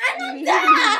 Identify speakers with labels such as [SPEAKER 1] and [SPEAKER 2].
[SPEAKER 1] 俺弄死